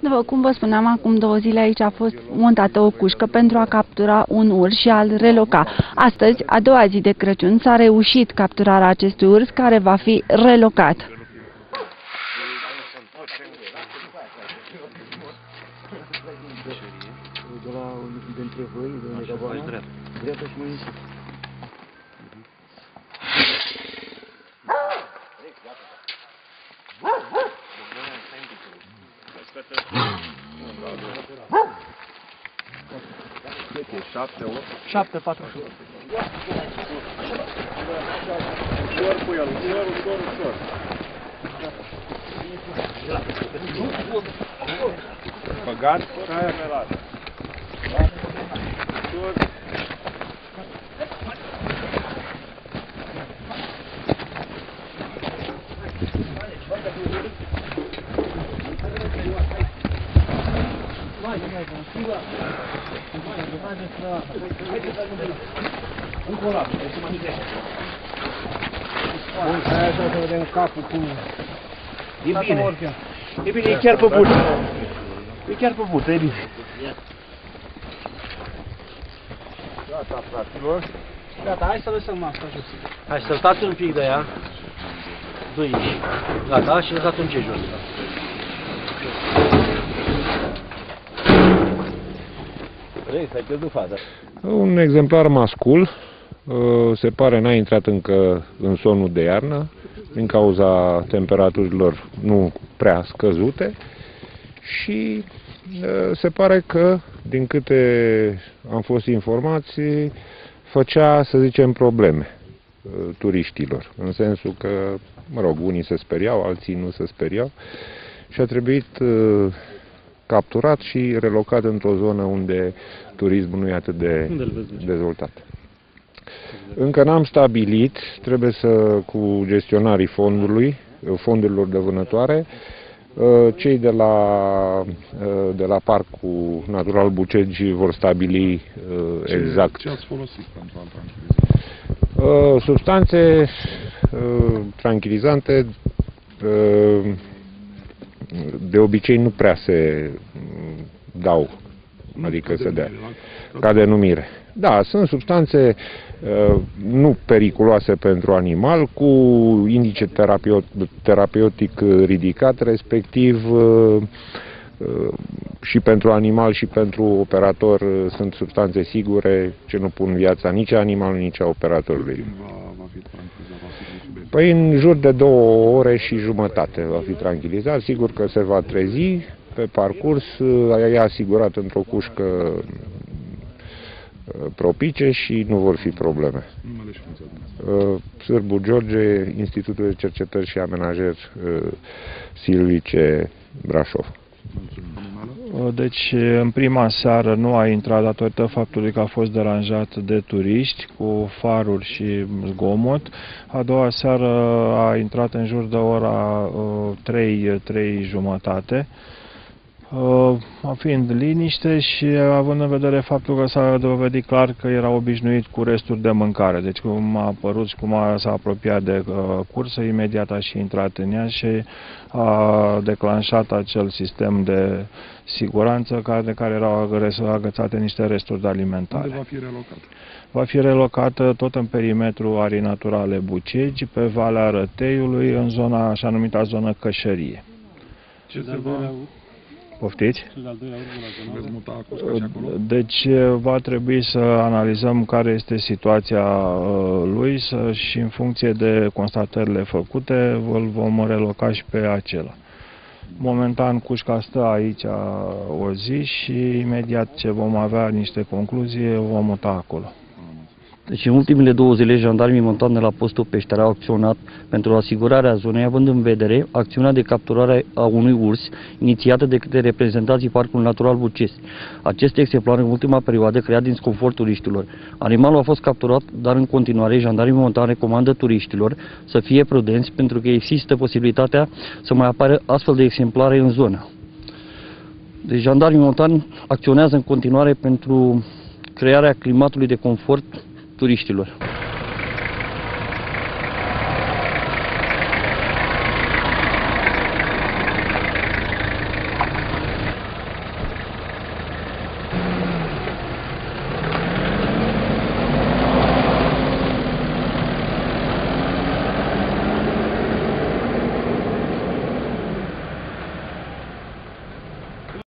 După cum vă spuneam, acum două zile aici a fost montată o cușcă pentru a captura un urs și a-l reloca. Astăzi, a doua zi de Crăciun, s-a reușit capturarea acestui urs care va fi relocat. de la dintre voi, de unde Gaboana, dreapta și mai încet. Șapte, opt. 7, 4 și Ușor cu el, ușor, ușor, ușor. Băgat și aia pe lasă. Bun, hai așa să vedem capul cum... E bine. E bine, e chiar pe burtă. E chiar pe burtă, e bine. Gata, fraților. Gata, hai să lăsăm asta jos. Hai să stați un pic de ea. Doi. Gata, și lăsați un ce jos. Un exemplar mascul, uh, se pare n-a intrat încă în somnul de iarnă, din cauza temperaturilor nu prea scăzute și uh, se pare că, din câte am fost informați, făcea, să zicem, probleme uh, turiștilor, în sensul că, mă rog, unii se speriau, alții nu se speriau și a trebuit uh, capturat și relocat într-o zonă unde turismul nu e atât de dezvoltat. Încă n-am stabilit, trebuie să, cu gestionarii fondului, fondurilor de vânătoare, uh, cei de la, uh, de la Parcul Natural Bucegi vor stabili uh, exact Ce ați folosit pentru a tranquiliza? Uh, substanțe uh, tranquilizante uh, de obicei nu prea se mm, dau, adică se dea ca denumire. Da, sunt substanțe uh, nu periculoase pentru animal, cu indice terapeut, terapeutic ridicat, respectiv uh, uh, și pentru animal și pentru operator uh, sunt substanțe sigure ce nu pun viața nici a animalului, nici a operatorului. Când va, va fi tranquilizat, va fi sub Păi în jur de două ore și jumătate va fi tranquilizat. Sigur că se va trezi pe parcurs, e asigurat într-o cușcă uh, propice și nu vor fi probleme. numele și funcția dumneavoastră. Uh, Sârbu George, Institutul de Cercetări și Amenajer uh, Silvice Brașov. Mulțumim. Animală? Deci, în prima seară nu a intrat datorită faptului că a fost deranjat de turiști cu faruri și zgomot. A doua seară a intrat în jur de ora uh, 3, 3 jumătate. Uh, fiind liniște și având în vedere faptul că s-a dovedit clar că era obișnuit cu resturi de mâncare. Deci cum a apărut și cum a, s-a apropiat de uh, cursă, imediat a și intrat în ea și a declanșat acel sistem de siguranță care, de care erau agăre- agățate niște resturi de alimentare. Unde va fi relocat? Va fi relocată tot în perimetrul arii naturale Bucegi, pe Valea Răteiului, în zona așa numită zonă Cășărie. Ce se va... Poftiți? Veți muta acusca și acolo? Deci va trebui să analizăm care este situația uh, lui să, și în funcție de constatările făcute îl vom reloca și pe acela. Momentan cușca stă aici o zi și imediat ce vom avea niște concluzii o vom muta acolo. Deci în ultimele două zile, jandarmii montani de la postul Peștera au acționat pentru asigurarea zonei, având în vedere acțiunea de capturare a unui urs inițiată de către reprezentanții Parcului Natural Bucesi. Acest exemplar, în ultima perioadă, crea disconfort turiștilor. Animalul a fost capturat, dar în continuare, jandarmii montani recomandă turiștilor să fie prudenți pentru că există posibilitatea să mai apară astfel de exemplare în zonă. Deci jandarmii montani acționează în continuare pentru crearea climatului de confort turiștilor.